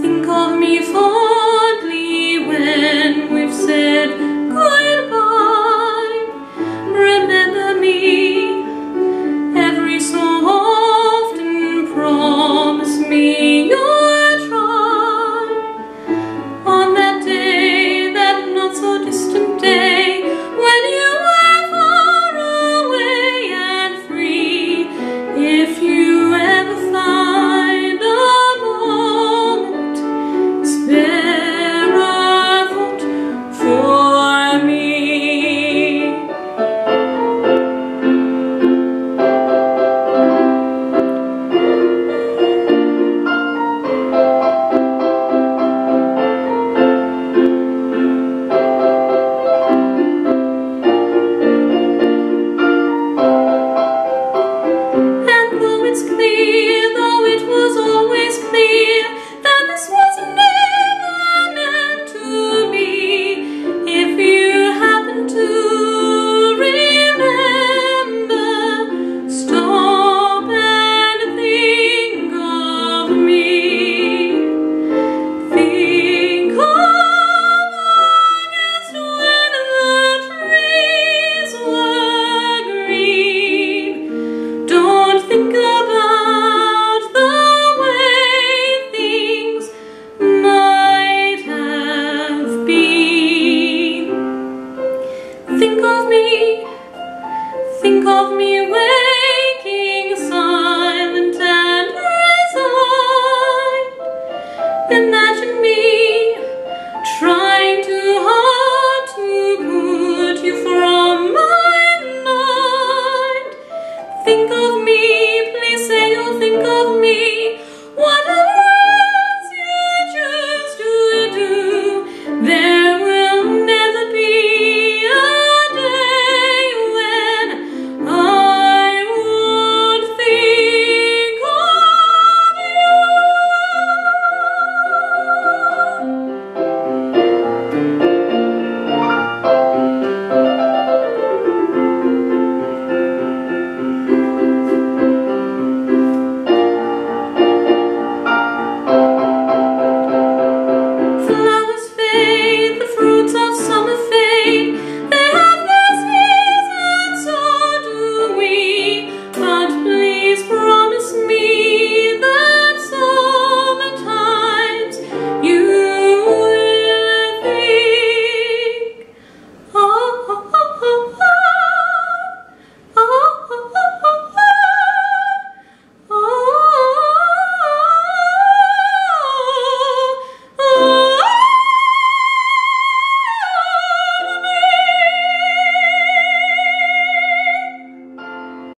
think of me for